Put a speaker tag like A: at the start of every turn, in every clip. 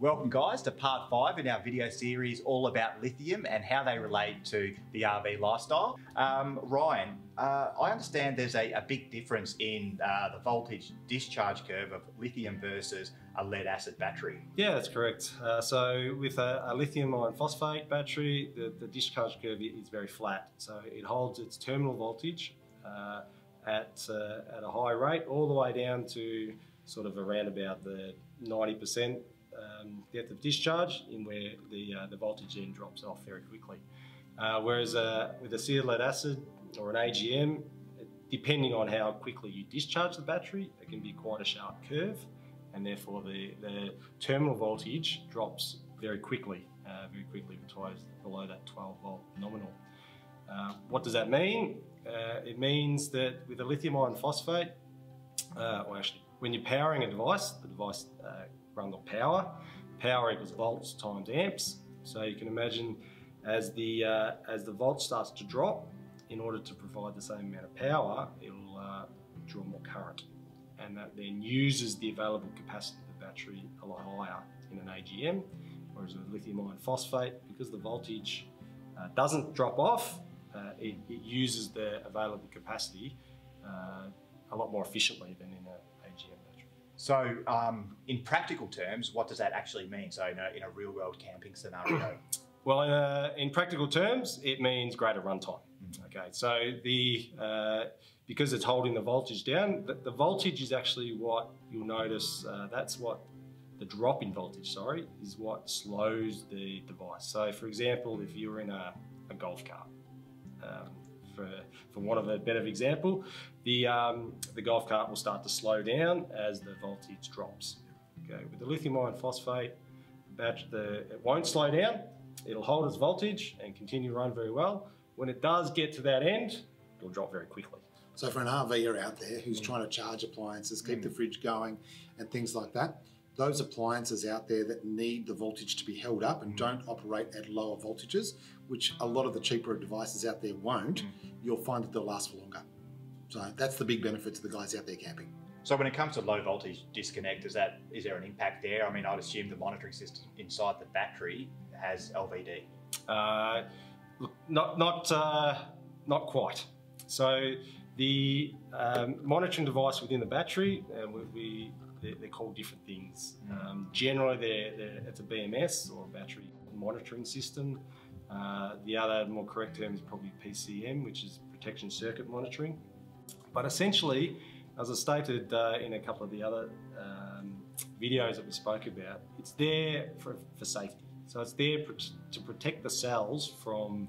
A: Welcome, guys, to part five in our video series all about lithium and how they relate to the RV lifestyle. Um, Ryan, uh, I understand there's a, a big difference in uh, the voltage discharge curve of lithium versus a lead acid battery.
B: Yeah, that's correct. Uh, so, with a, a, lithium iron phosphate battery, the, the, discharge curve is very flat. So, it holds its terminal voltage uh, at, uh, at a high rate all the way down to sort of around about the 90% um, depth of discharge in where the, uh, the voltage then drops off very quickly. Uh, whereas uh, with a sealed lead acid or an AGM, depending on how quickly you discharge the battery, it can be quite a sharp curve and therefore the, the terminal voltage drops very quickly, uh, very quickly below that 12 volt nominal. Uh, what does that mean? Uh, it means that with a lithium iron phosphate, well actually when you're powering a device, the device run on power. Power equals volts times amps. So you can imagine as the, uh, as the volt starts to drop, in order to provide the same amount of power, it'll uh, draw more current. And that then uses the available capacity of the battery a lot higher in an AGM, whereas with lithium iron phosphate, because the voltage uh, doesn't drop off, uh, it, it, uses the available capacity uh, a lot more efficiently than in an AGM.
A: So, um, in practical terms, what does that actually mean? So, in a, in a real world camping scenario?
B: well, in, uh, in, practical terms, it means greater runtime. Mm. Okay, so the uh, because it's holding the voltage down, the, the voltage is actually what you'll notice. Uh, that's what the drop in voltage, sorry, is what slows the device. So, for example, if you're in a, a golf cart, um, for, for want of a better example, the, um, the golf cart will start to slow down as the voltage drops. Okay, with the lithium iron phosphate, the, it won't slow down, it'll hold its voltage and continue to run very well. When it does get to that end, it'll drop very quickly.
C: So for an RVer out there who's mm. trying to charge appliances, keep mm. the fridge going and things like that, those appliances out there that need the voltage to be held up and mm. don't operate at lower voltages, which a lot of the cheaper devices out there won't, mm. you'll find that they'll last for longer. So that's the big benefit to the guys out there camping.
A: So when it comes to low voltage disconnect, is that is there an impact there? I mean, I'd assume the monitoring system inside the battery has LVD.
B: Uh, look, not not uh, not quite. So the um, monitoring device within the battery, and we, we they're, they're called different things. Um, generally, they're, they're, it's a BMS or a battery monitoring system. Uh, the other more correct term is probably PCM, which is protection circuit monitoring. But essentially, as I stated uh, in a couple of the other um, videos that we spoke about, it's there for, for safety. So it's there to protect the cells from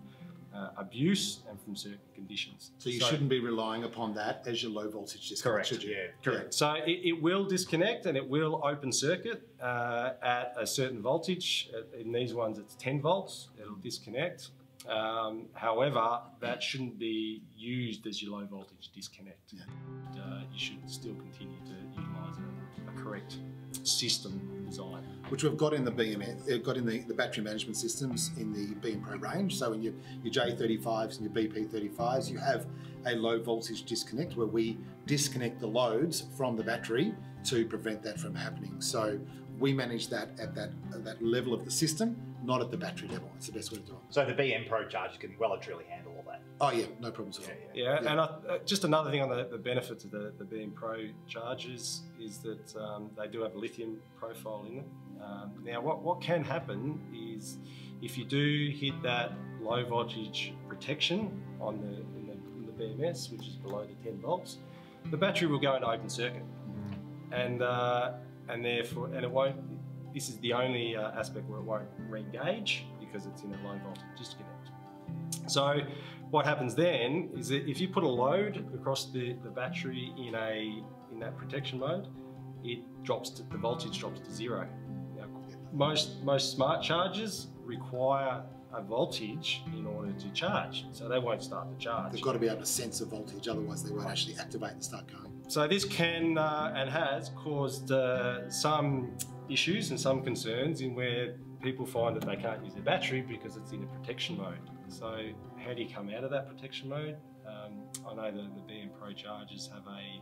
B: uh, abuse and from certain conditions.
C: So you so, shouldn't be relying upon that as your low voltage disconnect,
B: correct, Yeah, correct. So it, it, will disconnect and it will open circuit uh, at a certain voltage. In these ones, it's 10 volts. It'll disconnect. Um, however, that shouldn't be used as your low voltage disconnect. Yeah. Uh, you should still continue to utilise a, a correct system design.
C: Which we've got in the BM, uh, got in the, the battery management systems in the BM Pro range. So in your, your J35s and your BP35s, you have a low voltage disconnect where we disconnect the loads from the battery to prevent that from happening. So we manage that at that, at that level of the system not at the battery level. It's the best way to do it.
A: So the BM Pro charger can well and truly handle all that.
C: Oh yeah, no problems at all.
B: Yeah, yeah. yeah. and I, uh, just another thing on the, the benefits of the, the BM Pro chargers is that um, they do have a lithium profile in them. Um, now, what, what can happen is if you do hit that low voltage protection on the, in the, in the BMS, which is below the 10 volts, the battery will go into open circuit, mm. and uh, and therefore, and it won't this is the only uh, aspect where it won't re-engage because it's in a low voltage disconnect. So what happens then is that if you put a load across the, the battery in a in that protection mode, it drops to, the voltage drops to zero. Now, most most smart chargers require a voltage in order to charge, so they won't start to charge.
C: They've got to be able to sense a voltage, otherwise they won't actually activate and start going.
B: So this can uh, and has caused uh, some issues and some concerns in where people find that they can't use their battery because it's in a protection mode. So how do you come out of that protection mode? Um, I know that the BM Pro chargers have a,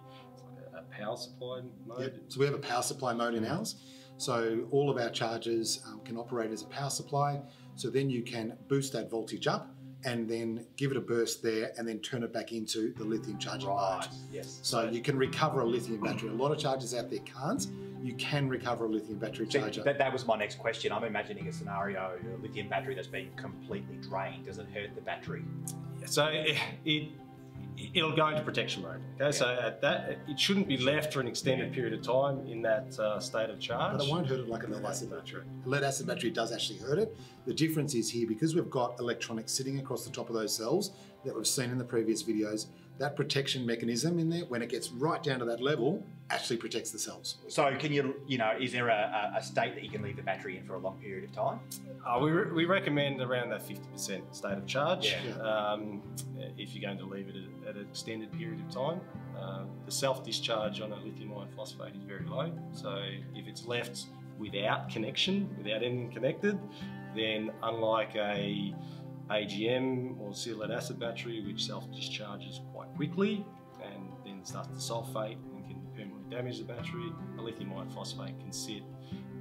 B: a, a, power power supply mode.
C: Yep. So we have a power supply mode in ours. So all of our chargers um, can operate as a power supply. So then you can boost that voltage up and then give it a burst there and then turn it back into the lithium charging
A: Right.
C: mode.
A: Yes.
C: So you can recover a lithium battery. A lot of chargers out there can't. You can recover a lithium battery
A: So
C: charger.
A: that, that was my next question. I'm imagining a scenario, a lithium battery that's been completely drained. Does it hurt the battery?
B: So it, it it'll go into protection mode. Okay, so at that it shouldn't be left for an extended period of time in that uh, state of charge.
C: But it won't hurt it like a lead acid battery. A lead acid battery does actually hurt it. The difference is here because we've got electronics sitting across the top of those cells that we've seen in the previous videos. That protection mechanism in there, when it gets right down to that level, actually protects the cells.
A: So can you, you know, is there a, a a state that you can leave the battery in for a long period of time?
B: Uh, we, re- we recommend around that 50% state of charge
A: Yeah.
B: um, if you're going to leave it at, at an extended period of time. Uh, the self discharge on a lithium iron phosphate is very low, so if it's left without connection, without anything connected, then unlike a AGM or seal lead acid battery, which self discharges quite quickly and then starts to sulfate and can permanently damage the battery, a lithium iron phosphate can sit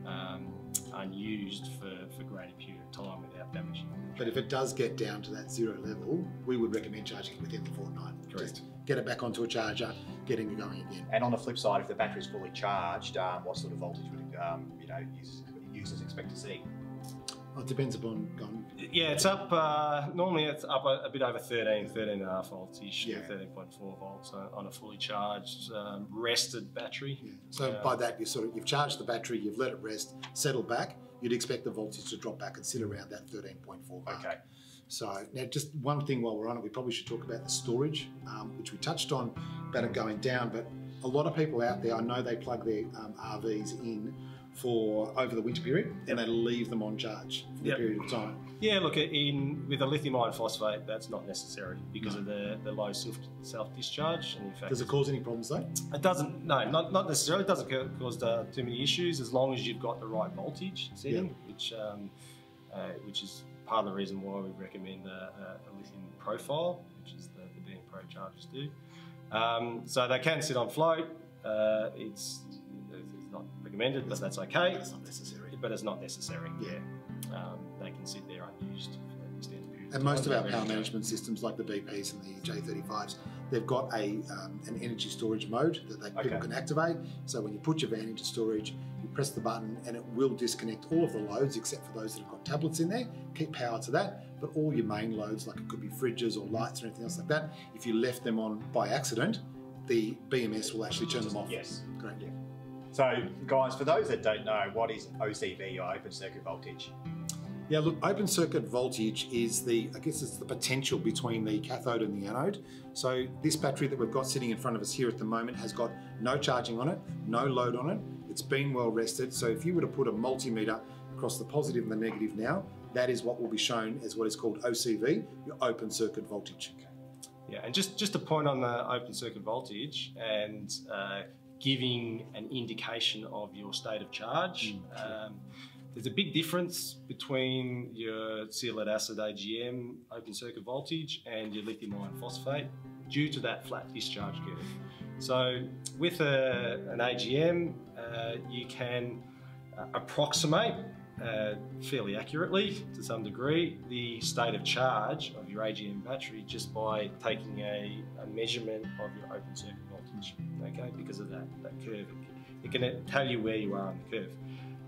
B: um, unused for, for greater period of time without damaging
C: But if it does get down to that zero level, we would recommend charging it within the fortnight.
B: Correct.
C: Just get it back onto a charger, getting it going again.
A: And on the flip side, if the battery is fully charged, um, what sort of voltage would um, you know users, users expect to see?
C: Well, it depends upon on
B: Yeah, it's up, uh, normally it's up a, a bit over 13, 13 and a half volts ish,
C: Yeah.
B: 13.4 volts on, a fully charged, um, rested battery.
C: Yeah. So
B: Yeah.
C: by that, you sort of you've charged the battery, you've let it rest, settle back. You'd expect the voltage to drop back and sit around that 13.4 mark.
A: Okay.
C: So now, just one thing while we're on it, we probably should talk about the storage, um, which we touched on about it going down. But a lot of people out there, I know they plug their um, RVs in for over the winter period, and they leave them on charge for
B: Yep.
C: a period of time.
B: Yeah, look, at in with a lithium iron phosphate, that's not necessary because of the, the low self discharge. And in fact,
C: Does it cause any problems though?
B: It doesn't, no, not, not necessarily. It doesn't cause uh, too many issues as long as you've got the right voltage setting, which um, uh, which is part of the reason why we recommend a, a, lithium profile, which is the, the BM Pro chargers do. Um, so they can sit on float. Uh, it's, recommended, but that's okay.
C: That's not necessary.
B: But it's not necessary.
C: Yeah.
B: Um, they can sit there unused for extended period.
C: And most of our power
B: ready to go.
C: management systems, like the BPs and the J35s, they've got a um, an energy storage mode that they, people
A: Okay.
C: can activate. So when you put your van into storage, you press the button and it will disconnect all of the loads except for those that have got tablets in there. Keep power to that, but all your main loads, like it could be fridges or lights or anything else like that, if you left them on by accident, the BMS will actually turn them off.
A: Yes.
C: Correct.
A: Yeah. So, guys, for those that don't know, what is OCV or open circuit voltage?
C: Yeah, look, open circuit voltage is the, I guess it's the potential between the cathode and the anode. So this battery that we've got sitting in front of us here at the moment has got no charging on it, no load on it. It's been well rested. So if you were to put a multimeter across the positive and the negative now, that is what will be shown as what is called OCV, your open circuit voltage.
B: Yeah, and just just a point on the open circuit voltage and uh, giving an indication of your state of charge. um, there's a big difference between your seal lead acid AGM open circuit voltage and your lithium iron phosphate due to that flat discharge curve. So with a, an AGM, uh, you can uh, approximate uh, fairly accurately to some degree the state of charge of your AGM battery just by taking a, a measurement of your open circuit voltage, okay, because of that, that curve. It can, tell you where you are on the curve.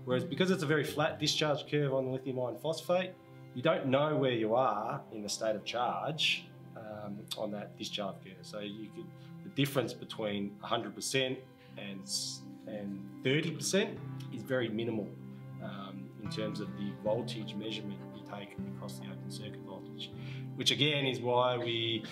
B: Whereas because it's a very flat discharge curve on the lithium iron phosphate, you don't know where you are in the state of charge um, on that discharge curve. So you could, the difference between 100% and, and 30% is very minimal um, in terms of the voltage measurement you take across the open circuit voltage, which again is why we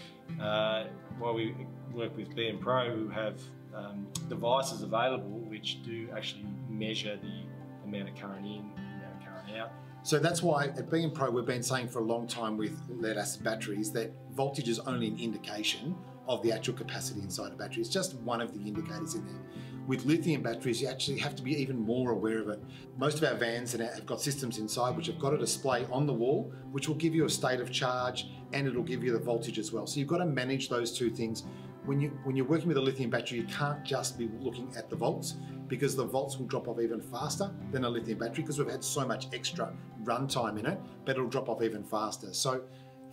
B: uh, why we work with BM Pro, who have um, devices available which do actually measure the amount of current in, the amount of current out.
C: So that's why at BM Pro we've been saying for a long time with lead acid batteries that voltage is only an indication of the actual capacity inside a battery. It's just one of the indicators in there. With lithium batteries, you actually have to be even more aware of it. Most of our vans have got systems inside which have got a display on the wall, which will give you a state of charge and it'll give you the voltage as well. So you've got to manage those two things when you when you're working with a lithium battery, you can't just be looking at the volts because the volts will drop off even faster than a lithium battery because we've had so much extra runtime in it, but it'll drop off even faster. So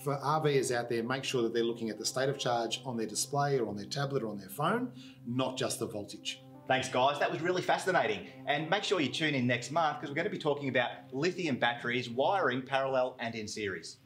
C: for RVers out there, make sure that they're looking at the state of charge on their display or on their tablet or on their phone, not just the voltage.
A: Thanks, guys. That was really fascinating. And make sure you tune in next month because we're going to be talking about lithium batteries, wiring parallel and in series.